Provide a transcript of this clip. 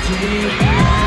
tragedy.